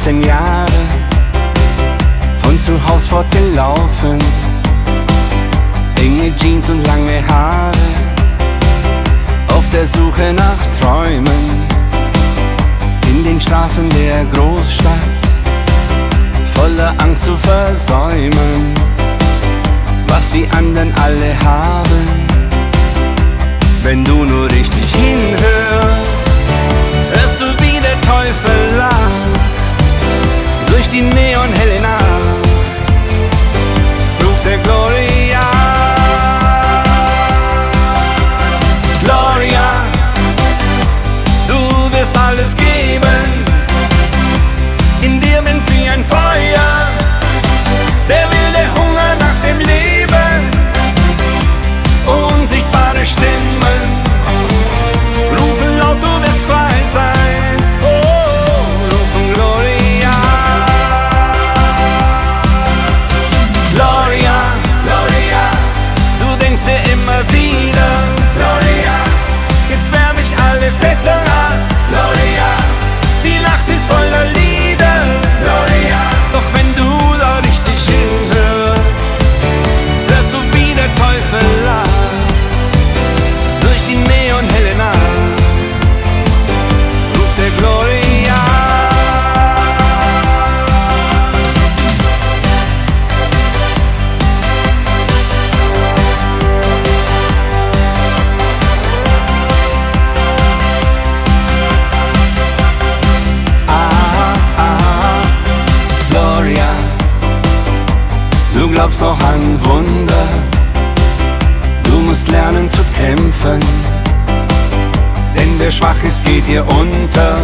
16 Jahre von zu Haus fortgelaufen. Enge Jeans und lange Haare, auf der Suche nach Träumen. In den Straßen der Großstadt, voller Angst zu versäumen, was die anderen alle haben. Wenn du nur richtig hinhörst, hörst du wie der Teufel lacht die neonhelle dir glaubst auch an Wunder, du musst lernen zu kämpfen, denn wer schwach ist, geht dir unter.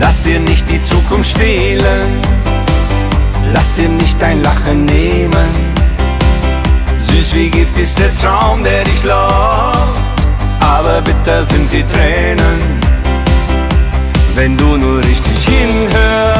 Lass dir nicht die Zukunft stehlen, lass dir nicht dein Lachen nehmen. Süß wie Gift ist der Traum, der dich lockt, aber bitter sind die Tränen. Wenn du nur richtig hinhörst,